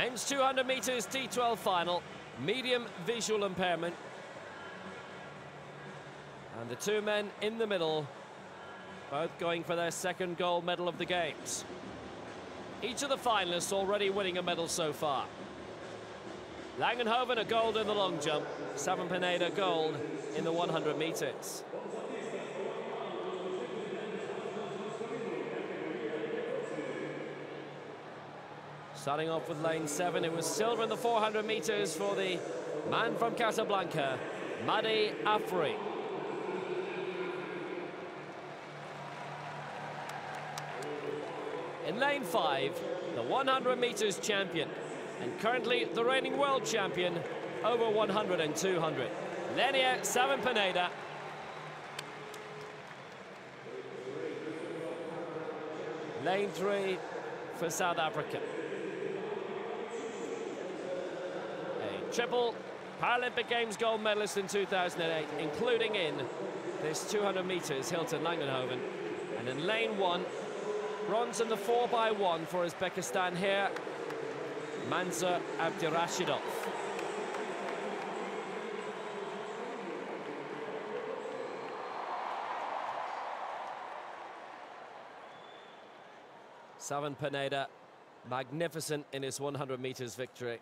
Men's 200 metres T12 final, medium visual impairment. And the two men in the middle, both going for their second gold medal of the Games. Each of the finalists already winning a medal so far. Langenhoven a gold in the long jump, Savon Pineda gold in the 100 metres. Starting off with lane seven, it was silver in the 400 metres for the man from Casablanca, Mahdi Afri. In lane five, the 100 metres champion, and currently the reigning world champion over 100 and 200, Leinier Savon Pineda. Lane three for South Africa. Triple Paralympic Games gold medalist in 2008, including in this 200 metres, Hilton Langenhoven. And in lane one, bronze in the 4x1 for Uzbekistan here, Mansur Abdirashidov. Savon Pineda, magnificent in his 100 metres victory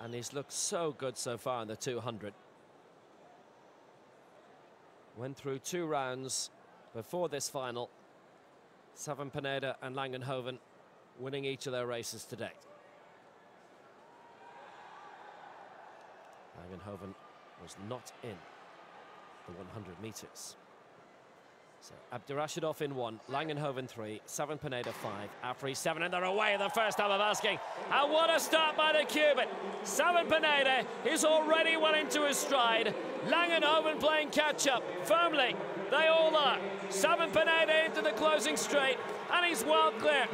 and he's looked so good so far in the 200. Went through two rounds before this final. Savon Pineda and Langenhoven winning each of their races today. Langenhoven was not in the 100 metres. So Abdirashidov in one, Langenhoven three, Savon Pineda five, Afri seven, and they're away the first time of asking. And what a start by the Cuban. Savon Pineda is already well into his stride. Langenhoven playing catch up firmly. They all are. Savon Pineda into the closing straight, and he's well clear.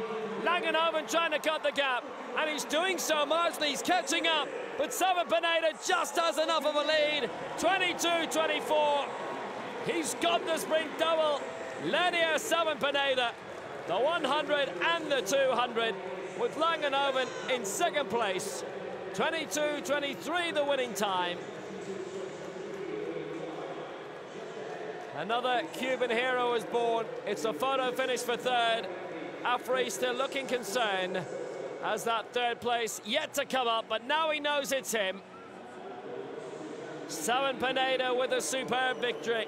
Langenhoven trying to cut the gap, and he's doing so much he's catching up. But Savon Pineda just has enough of a lead. 22-24. He's got the sprint double. Leinier Savon Pineda, the 100 and the 200, with Langenhoven in second place. 22-23 the winning time. Another Cuban hero is born. It's a photo finish for third. Afri still looking concerned as that third place yet to come up, but now he knows it's him. Savon Pineda with a superb victory.